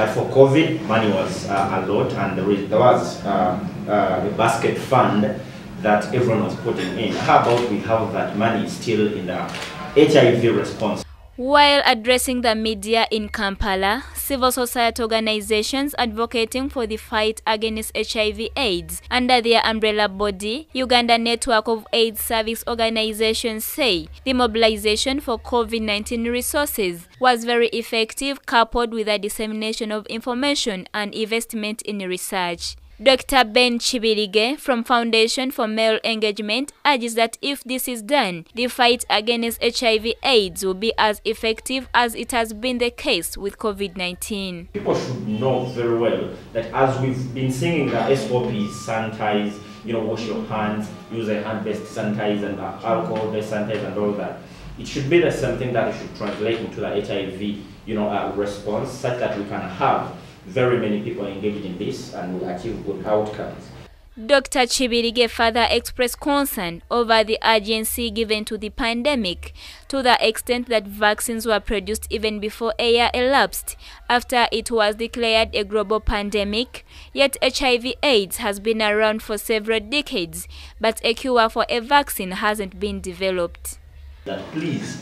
But for COVID, money was uh, a lot, and there, was uh, uh, a basket fund that everyone was putting in. How about we have that money still in the HIV response? While addressing the media in Kampala, civil society organizations advocating for the fight against HIV AIDS under their umbrella body, Uganda Network of AIDS Service Organizations say the mobilization for COVID-19 resources was very effective coupled with the dissemination of information and investment in research. Dr. Ben Chibirige from Foundation for Male Engagement urges that if this is done, the fight against HIV AIDS will be as effective as it has been the case with COVID-19. People should know very well that as we've been singing the SOPs, sanitize, you know, wash your hands, use a hand-based sanitizer and alcohol-based sanitizer and all that, it should be the same thing that should translate into the HIV, you know, uh, response such that we can have very many people engaged in this and will achieve good outcomes. Dr. Chibirige further expressed concern over the urgency given to the pandemic to the extent that vaccines were produced even before a year elapsed after it was declared a global pandemic. Yet HIV AIDS has been around for several decades, but a cure for a vaccine hasn't been developed. That please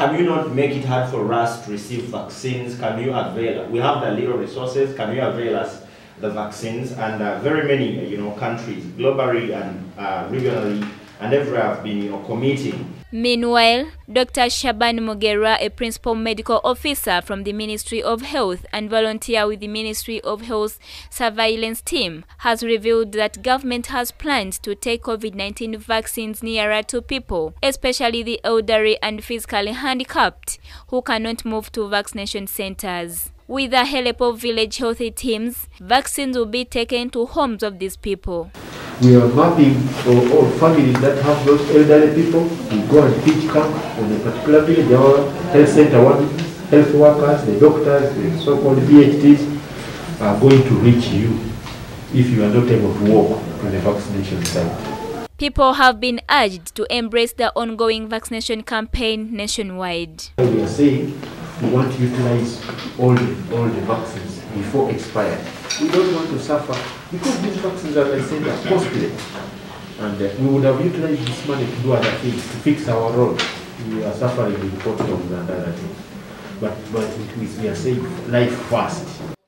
can you not make it hard for us to receive vaccines? Can you avail? We have the little resources. Can you avail us the vaccines? And uh, very many, you know, countries globally and uh, regionally and everywhere have been, you know, committing Meanwhile, Dr. Shaban Mugera, a principal medical officer from the Ministry of Health and volunteer with the Ministry of Health surveillance team, has revealed that government has planned to take COVID-19 vaccines nearer to people, especially the elderly and physically handicapped who cannot move to vaccination centers. With the help of village healthy teams, vaccines will be taken to homes of these people. We are mapping for all families that have those elderly people. We go and pitch camp on a particular village. Our health center one, health workers, the doctors, the so-called VHTs are going to reach you if you are not able to walk to the vaccination site. People have been urged to embrace the ongoing vaccination campaign nationwide. We are saying we want to utilize all the, all the vaccines before expire. We don't want to suffer because these vaccines, as I said, are costly. And uh, we would have utilized this money to do other things, to fix our roads. We are suffering in potholes and other things. But, but we are saying life first.